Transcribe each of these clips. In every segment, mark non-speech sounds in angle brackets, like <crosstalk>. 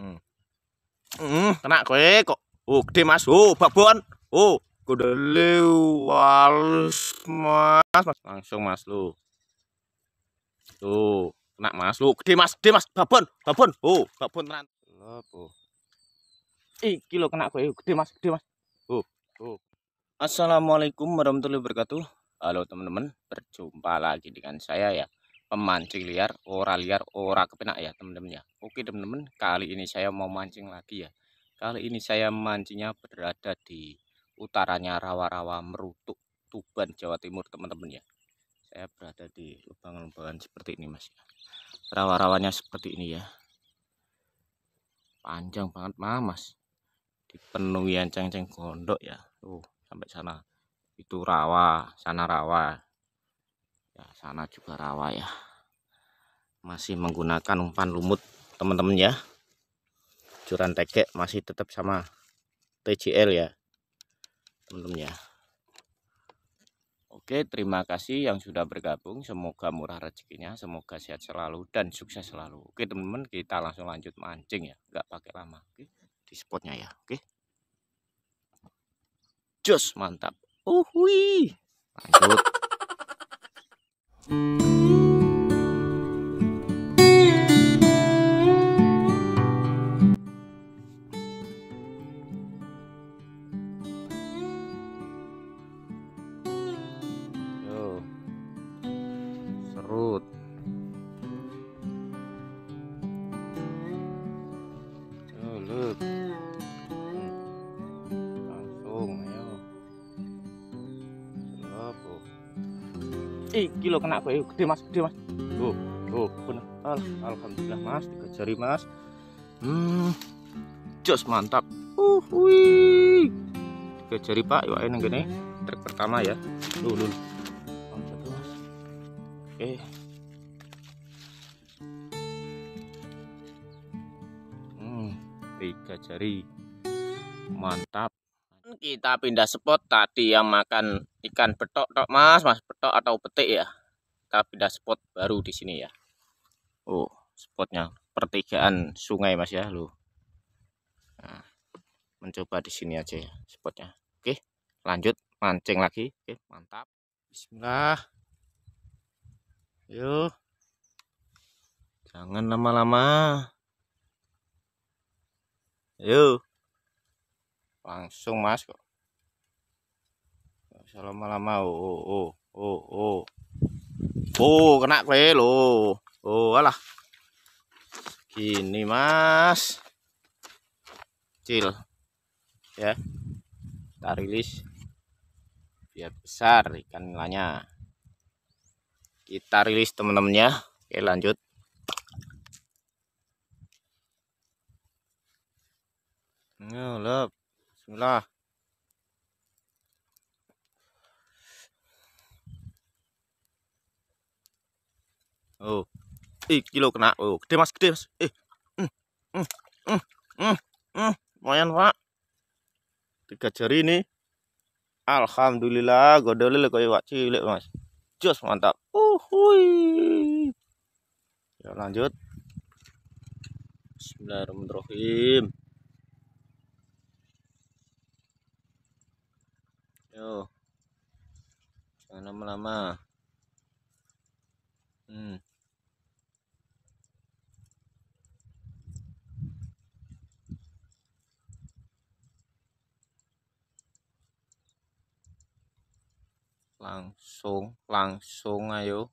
Hmm. Hmm, kena kowe kok. Oh, gede Mas. Oh, babon. Oh, gede walus Mas. mas. Langsung Mas lu. Tuh, kena Mas lu. Gede Mas, gede Mas. Babon, babon. Oh, babon tenan. Lopo. Iki lo kena kowe gede Mas, gede Mas. Oh, oh. Assalamualaikum warahmatullahi wabarakatuh. Halo teman-teman, berjumpa lagi dengan saya ya pemancing liar, ora liar, ora kepenak ya teman-teman ya. Oke teman-teman, kali ini saya mau mancing lagi ya. Kali ini saya mancingnya berada di utaranya rawa-rawa merutuk Tuban, Jawa Timur teman-teman ya. Saya berada di lubang-lubangan seperti ini mas ya. Rawa-rawanya seperti ini ya. Panjang banget mas. Dipenuhi ancang-ancang gondok ya. Tuh, sampai sana. Itu rawa, sana rawa ya sana juga rawa ya. Masih menggunakan umpan lumut teman-teman ya. Curan tekek masih tetap sama TCL ya teman-teman ya. Oke terima kasih yang sudah bergabung. Semoga murah rezekinya semoga sehat selalu dan sukses selalu. Oke teman-teman kita langsung lanjut mancing ya. Nggak pakai lama Oke? Di spotnya ya Oke? Jos mantap. Uhui lanjut Langsung ayo Selapo. Ih, kilo kena kowe gede Mas, gede Mas. Tuh, tuh, bener. Al Alhamdulillah Mas, tiga jari Mas. Hmm. Jos mantap. Uh, wih. Tiga jari Pak, yuk ayo gini. Trek pertama ya. Lu, lu. Oke. Hmm, tiga jari. Mantap. Kita pindah spot tadi yang makan ikan betok tok Mas, Mas betok atau petik ya. Kita pindah spot baru di sini ya. Oh, spotnya pertigaan sungai Mas ya, lu. Nah, mencoba di sini aja ya spotnya. Oke, lanjut mancing lagi. Oke, mantap. Bismillah. Yuk. Jangan lama-lama. Yuk. Langsung Mas kok. Gak lama-lama. Oh, oh, oh, oh, oh. Oh, kena kue lo. Oh, alah. Gini, Mas. Kecil. Ya. Kita rilis biar besar ikan nilainya kita rilis teman-teman ya oke lanjut Nyelep. Bismillah. Oh. Ih, kilo kena. Oh, gede Mas, gede Mas. Eh. Hmm. Hmm. Hmm. Hmm. Hmm. Lumayan, Pak. Tiga jari ini. Alhamdulillah, godolnya kayak wak cilik, Mas. Jos mantap. Uhui. Ya lanjut. Bismillahirrahmanirrahim. Yo. Jangan lama-lama. Hmm. langsung langsung ayo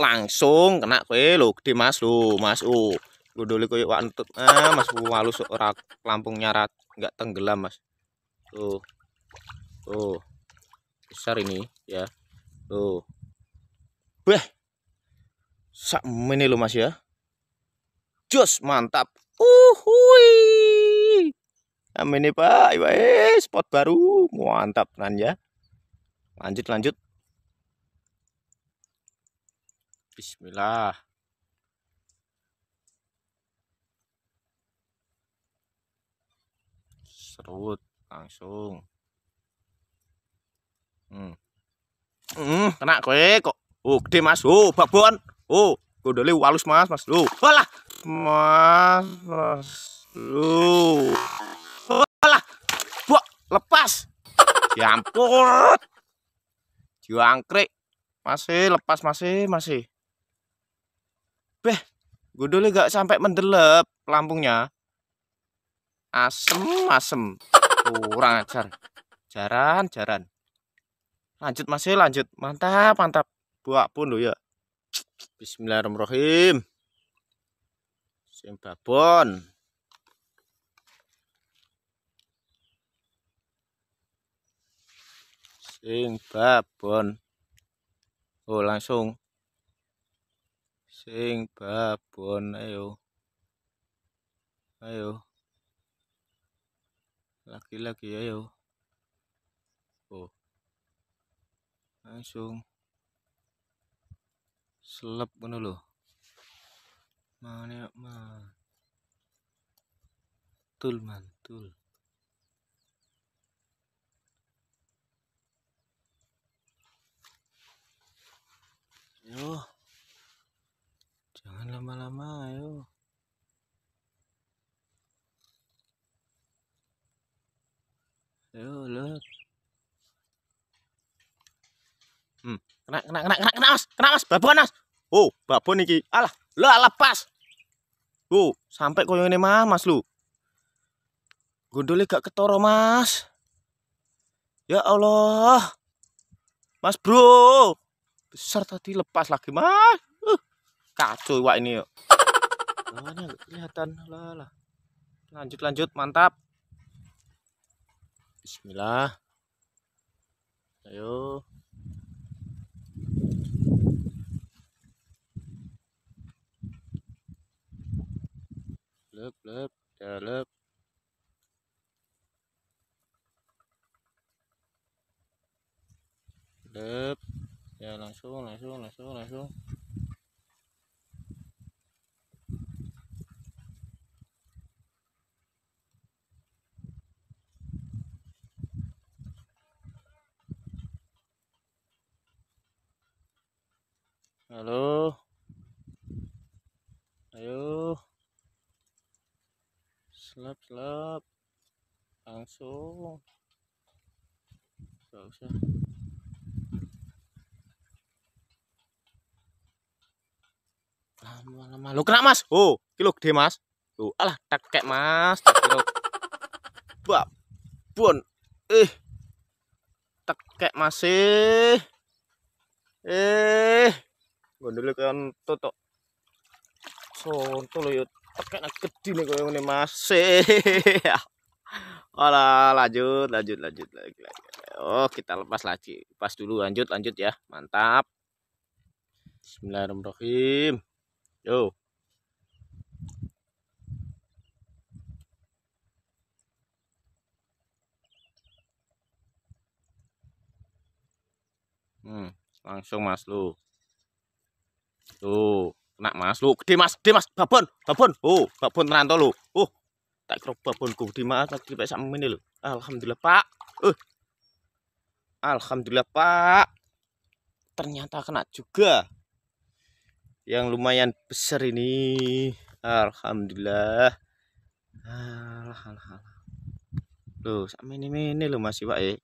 langsung kena kowe lho gede mas lho mas oh godole koyo wantut ah mas walus ora lampung nyarat enggak tenggelam mas tuh tuh. Besar ini ya. Tuh. Beh. Sak ini lo mas ya. Jos mantap. Uhui ini pak. Wes spot baru. Mantap kan ya. Lanjut lanjut. Bismillah. Serut langsung hmm. Hmm, kena kowe kok. Oh gede mas. Oh babon. Oh godole walus mas mas. Oh. Walah. Mas mas. Lu alah buat lepas. <laughs> Ya ampun. Jangkrik masih lepas masih masih. Beh gudulnya gak sampai mendelep lampungnya asem asem. Kurang ajar. Jaran jaran lanjut masih lanjut. Mantap mantap. Buat pun lo ya Bismillahirrahmanirrahim. Sing babon. Sing babon. Oh langsung. Sing babon ayo. Ayo. Laki-laki ayo oh langsung selep ngono lho. Mana mantul mantul. Yo jangan lama-lama ayo Ayo, lihat. Hmm, kena kena kena kena kena Mas, kena Mas, babon Mas. Oh, babon iki. Alah, lah lepas. Oh, sampai koyo ini mah Mas lu. Gondole gak ketoro, Mas. Ya Allah. Mas, Bro. Besar tadi lepas lagi, Mas. Uh, kacau wak ini yuk. <laughs> Mana kelihatan lah lah. Lanjut lanjut, mantap. Bismillah. Ayo. Lep, lep, ya lep. Lep. Ya langsung, langsung, langsung, langsung. Halo. Ayo. Selap, selap. Langsung. Gak usah. Lama-lama. Lu kena, Mas. Oh, kilo gede, Mas. Tuh, alah, tekek, Mas. Kilo. Bab. Pun. Eh. Tekek masih. Eh gondole kan totok sonto lho yo tekek gede nih koyo ngene Mas. <laughs> Olah, lanjut, lanjut, lanjut lagi. Oh, kita lepas lagi. Pas dulu, lanjut, lanjut ya. Mantap. Bismillahirrahmanirrahim. Yo. Hmm, langsung Mas lu. Tuh, kena Mas. Lu gede Mas, gede Mas. Babon, babon. Oh, babon to lu. Oh, tak kira babonku gede Mas lagi pek sama ini lho. Alhamdulillah, Pak. Uh. Alhamdulillah, Pak. Ternyata kena juga. Yang lumayan besar ini. Alhamdulillah. Alhamdulillah. Loh, sama ini ini masih Pak eh.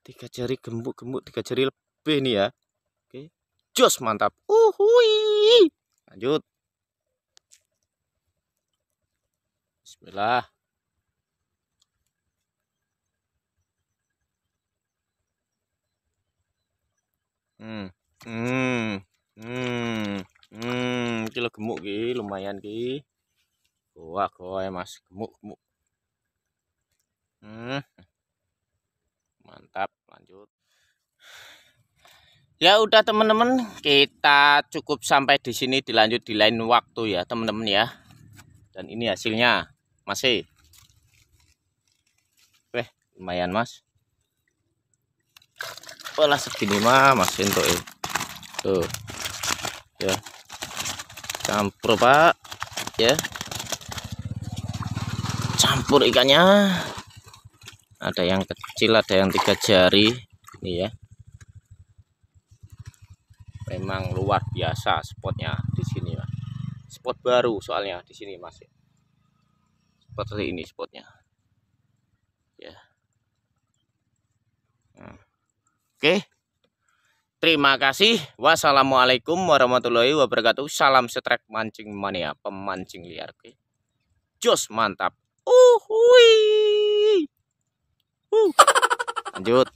Tiga jari gemuk-gemuk, tiga jari lebih nih ya. Oke. Jos mantap. Uhui. Lanjut. Bismillah. Hmm. Hmm. Hmm. Hmm, kilo gemuk ki, lumayan ki. Wah, kowe Mas, gemuk-gemuk. Hmm. Mantap, lanjut. Ya udah teman-teman, kita cukup sampai di sini dilanjut di lain waktu ya teman-teman ya. Dan ini hasilnya masih. Weh, lumayan Mas. Pola segini mah masih untuk eh. Tuh. Ya. Campur, Pak. Ya. Campur ikannya. Ada yang kecil, ada yang tiga jari. Ini ya memang luar biasa spotnya di sini ya spot baru soalnya di sini Mas. Seperti ini spotnya. Ya. Nah. Oke. Terima kasih. Wassalamualaikum warahmatullahi wabarakatuh. Salam setrek mancing mania, pemancing liar. Oke. Jos mantap. Uh. Uh. Lanjut.